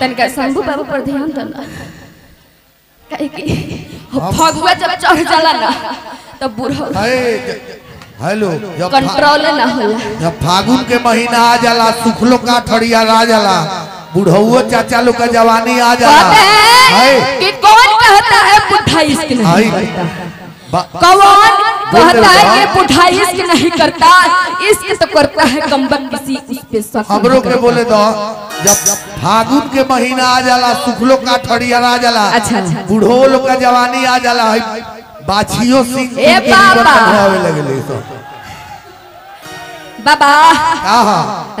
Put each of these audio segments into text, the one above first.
तनका शंभू बाबू पर ध्यान देना। काहे कि फगुआ जब चढ़ जाला ना तब बूढ़ा हेलो जब कंट्रोल ना होला। जब फागुन के महीना आ जाला सुखलो का ठड़िया आ जाला बुढ़ौओ चाचा लोग का जवानी आ जाला। कहते हैं है कि कौन कहता है बुढ़ा इश्क नहीं करता? कौन कहता है कि बुढ़ा इश्क नहीं करता? इश्क तो करता है कमबक किसी उस पे हमरो के बोले दो जब फागुन के महीना आ जाला सुखलो का ठड़िया आ जाला अच्छा, अच्छा। बुढ़ो लोग का जवानी आ जाला है। बाछियो सिंह ए बाबा। लगले सब बाबा।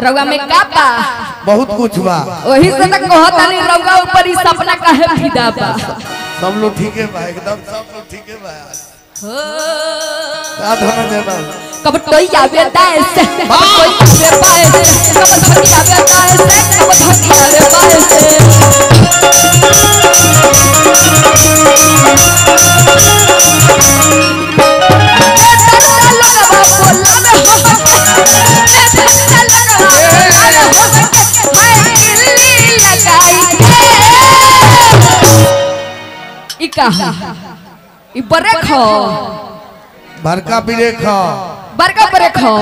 रउआ में का बा? बहुत कुछ बा। वही से तक कहता नहीं रउआ ऊपर ही सपना काहे फिदा बा? सब लोग ठीक है बा एकदम सब लोग ठीक है। बा का धनंजय बा कब टोई आवे दाए से कब टोई आवे से कब धकी आवे दाए से। से ई बड़का ब्रेक बड़का हो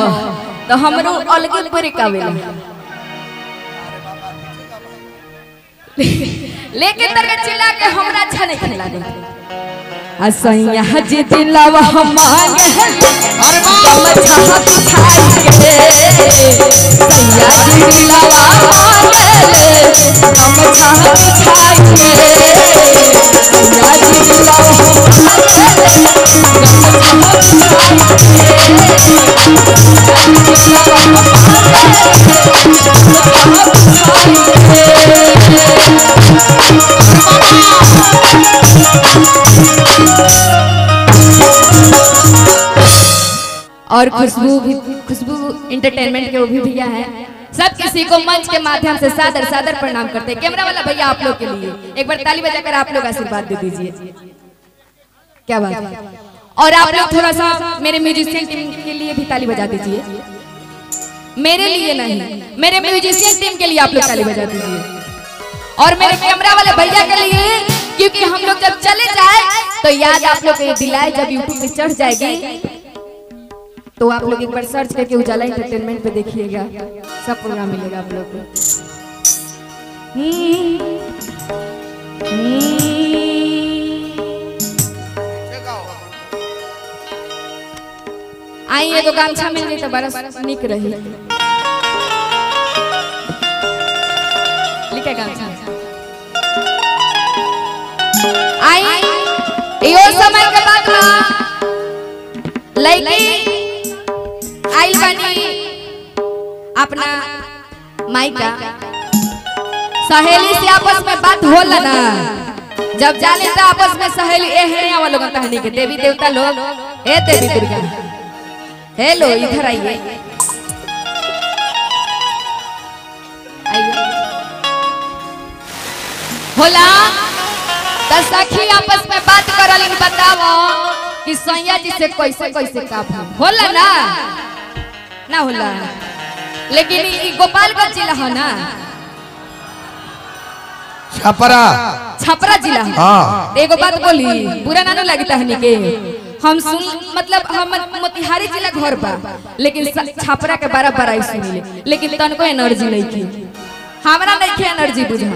तो हमरो अलगे बरेक आवेला लेकिन तरके चिल्ला के हमरा अच्छा नहीं खेला गई असैया जी दिलवा हम मांगे अरे कम छहा पिछाई के सैया जी दिलवा मांगे कम छहा पिछाई के सैया जी दिलवा मांगे छहा और खुशबू भी, खुशबू इंटरटेनमेंट के वो भी भैया है। सब किसी को मंच के माध्यम से सादर सादर प्रणाम करते हैं। कैमरा वाला भैया आप लोग के लिए। एक बार ताली बजाकर आप लोग आशीर्वाद दे दीजिए। क्या बात है? और आप लोग थोड़ा सा मेरे म्यूजिशियन टीम के लिए भी ताली बजा दीजिए। मेरे लिए नहीं, मेरे म्यूजिशियन टीम के लिए आप लोग ताली बजा दीजिए। और मेरे कैमरा वाले भैया के लिए, क्योंकि हम लोग जब चले जाए तो याद आप लोग दिलाए जब यूट्यूब पे चढ़ जाएगी। तो आप लोग एक बार सर्च करके उजाला एंटरटेनमेंट पे देखिएगा। सब प्रोग्राम मिलेगा आप लोग को। आई एगो गामछा मिल गई तो बड़ा निक रही। लिखे गामछा समय के बाद आइल बानी। अपना माई का। सहेली से आपस में बात होला ना। जब जाने तो आपस में सहेली, ए, है यहाँ लोग कहनी के देवी देवता लोग, ए, देवी दुर्गा। हेलो, इधर आइए। होला। त सखी आपस में बात करल बताओ कि सैया जी से कैसे कैसे होला ना? ना होला। लेकिन गोपालगंज जिला है ना? छपरा। छपरा जिला। है। हाँ एगो बात बोली बुरा ना लगी तहनी के हम सुन मतलब हम मोतिहारी जिला घर बा लेकिन छपरा के बारह बारह सुनिले लेकिन तनको एनर्जी नहीं की हमरा नहीं एनर्जी बुझा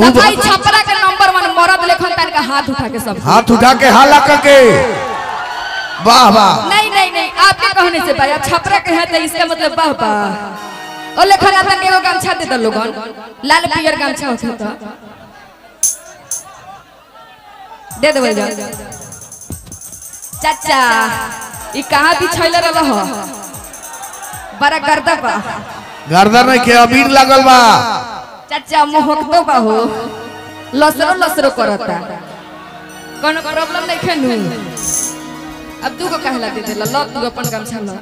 सफ़ाई छपरा के नंबर वन मरद लेखन तन का हाथ उठा के सब। हाथ उठा के हाला करके वाह वाह। नहीं नहीं नहीं आपके कहने से भाई छपरा के हैं तो इसका मतलब वाह वाह। और लेखन आता के गमछा दे दो लोगन। लाल पियर गमछा होता तो। दे दे जा चाचा ई कहाँ बिछैले रहल हो? बड़ा गर्दा बा गर्दन में के अबीर लगल बा? चाचा मोहकतो बा हो लसरो लसरो करता। कोनो प्रॉब्लम नहीं खेनु अब तू को कहला दे देला लो तू अपन गमछा लो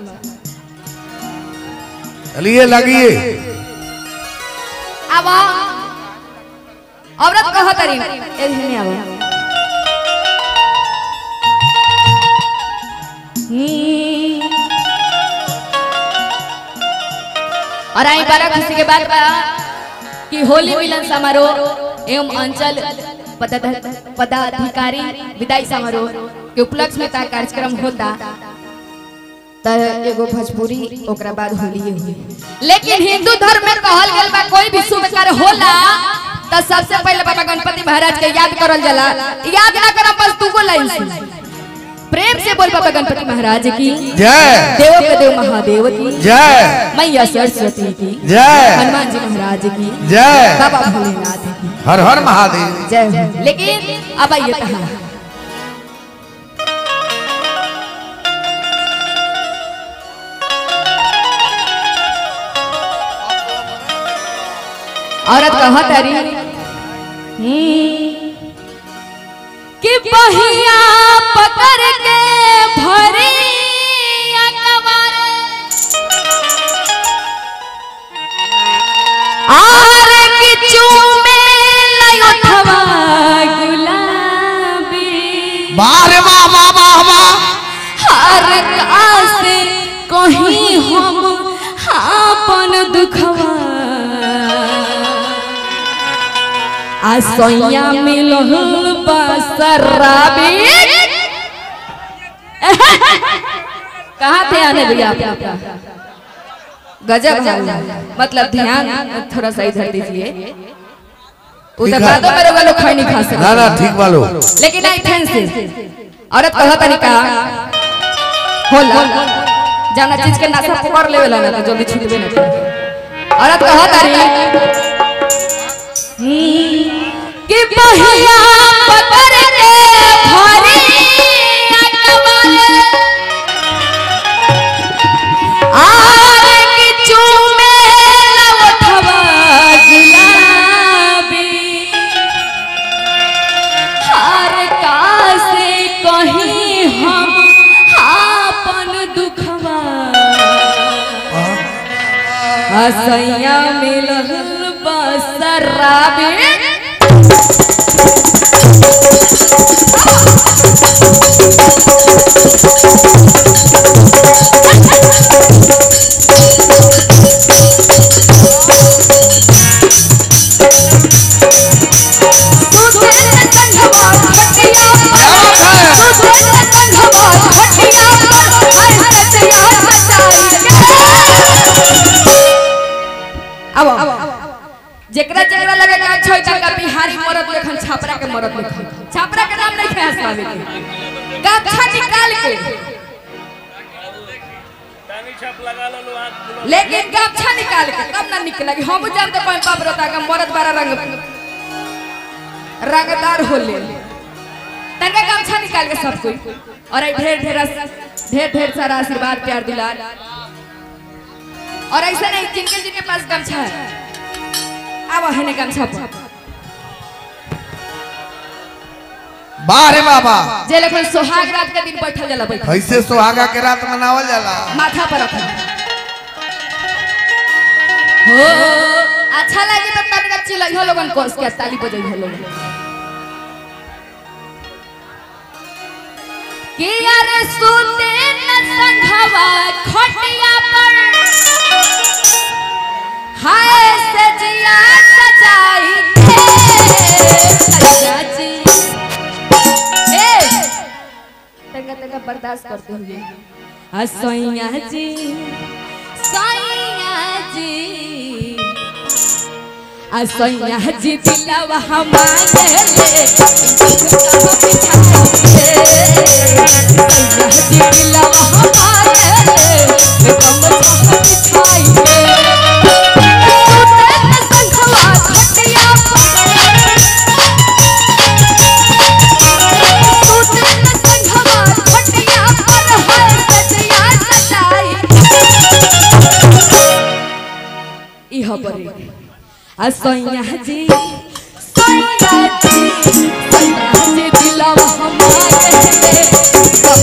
चलिए लगिए। अब औरत कहत रही ए हेने आवा हम्म। और आई बड़ा खुशी के बात बा। कि होली मिलन समारोह एवं अंचल पदाधिकारी विदाई समारोह के उपलक्ष्य में कार्यक्रम होता। एगो भोजपुरी ओकरा बाद होली हुई लेकिन हिंदू धर्म में कहल गेल बा कोई भी शुभ कार्य होला त सबसे पहले बाबा गणपति महाराज के याद करल जाला। याद ना करब बस तू को लाइन प्रेम से बोल बाबा गणपति महाराज की। जय। देव देव महादेव की जय। मैया सरस्वती की। जय। हनुमान जी महाराज की। जय। बाबा भोलेनाथ की। हर हर महादेव। जय। लेकिन अब आइए कहा। औरत कहा तारी? कि बहिया दुखवा आ सोया मिलल बसराबी। कहाँ थे आने भैया गजब मतलब ध्यान थोड़ा सा इधर दीजिए। उधर बातों खाई नहीं खा सकते। ना ना ठीक वालो। लेकिन आई फ़ैन से औरत होला जाना चीज़ के नशा पकड़ लेवे ना तो जल्दी छूटबे ना। करे। अब कहा हसैया मिलल बसराबे। अब जेकरा जेकरा लगे का छोई का बिहारी मरद लेखन छापरा के मरद लेखन छापरा के नाम नहीं खे हंसवावे के गाछा निकाल के लेकिन गाछा निकाल के तब ना निकलेगी हम जानते पाए बाप रता का मरद बारा रंग रंगदार होले। तनका गाछा निकाल के सब कोई और ढेर ढेर ढेर ढेर सारा आशीर्वाद, प्यार, दुलार। और ऐसा नहीं, जिनके जिनके पास गमछा है। अब है गमछा बारे बाबा। जे लोग सोहाग रात के दिन बैठल जाला बैठल। कैसे सुहागा के रात मनावल जाला। माथा पर रखल। हो अच्छा लगे तो तनिका चिल्लाई लोगन कोस के ताली बजाई हो लोगन। कि यार सुते न संघवा खटिया पर। हाय सजिया बर्दाश्त करते हसैया जी सैया जी असैया जी दिलवा हमारे सैया जी दिलवा असैया जी। सैया जी। सैया जी दिलवा हमारे सब कब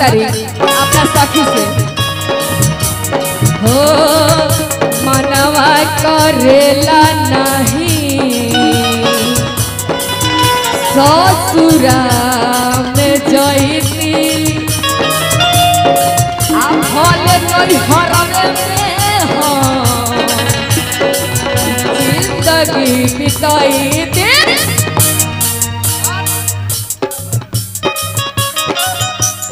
अपना सखी से हो मनवा करेला नहीं ससुरा में भले हो ज़िंदगी बिताई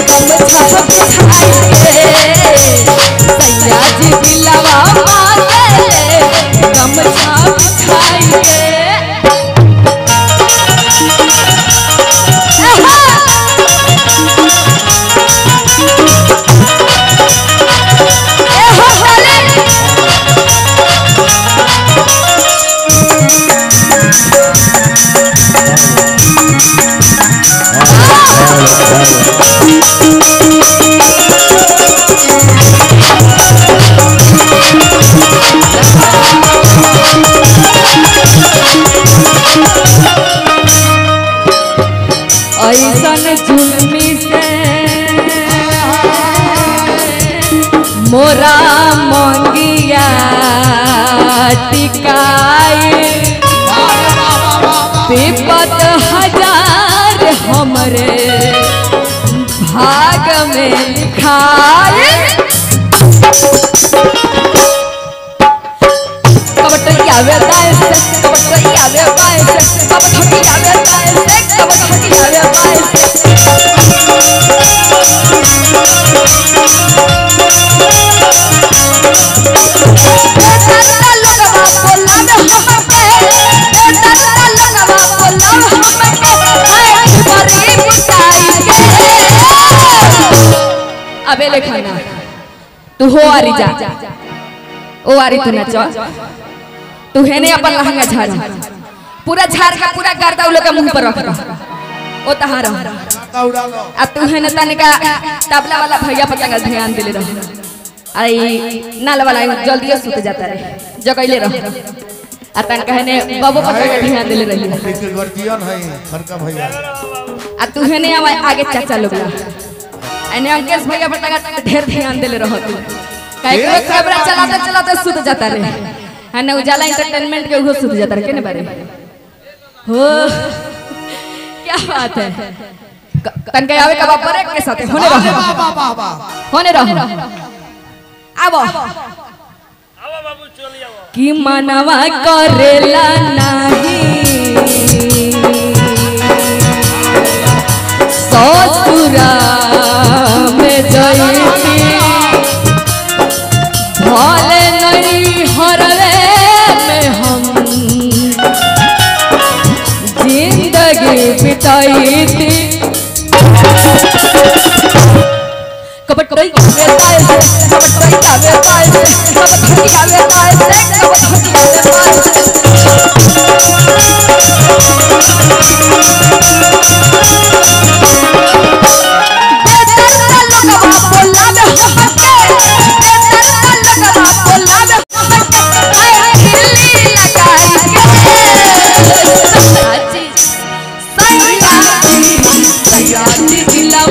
गमछा मोरा मंगिया टिकाई विपत हज़ार हमरे भाग में लिखाए दाएँ से से से। तू हो आरी जा ओ आरी तू ना चल तू है ने अपन लहंगा झाड़ पूरा झाड़ का पूरा गर्दा उ लोग के मुँह पर रख ओ तहार अब तू है ने तने का तबला वाला भैया पर तंगा ध्यान देले रह आई नाल वाला जल्दी सुत जाता रे जगैले रह आ तन कहने बाबू पर तंगा ध्यान देले रही है खरका भैया आ तू है ने आगे चाचा लोग एने अंकेश भैया पर तंगा ढेर ध्यान देले रह तू काहे के कैमरा चलाते चलाते सुत जाता रे। है ना उजाला एंटरटेनमेंट के उहो सुत जाता रे केने बारे? हो। क्या बात है। तन के आवे कबा पर के साथे होने वाह रहो वाह वाह वाह होने रहो। आबो। कि मनवा करेला नहीं। ससुरा ज़िंदगी बिताईती कबड्डी आवे ताए से कबड्डी आवे ताए से कबड्डी आवे ताए से कबड्डी आवे ताए से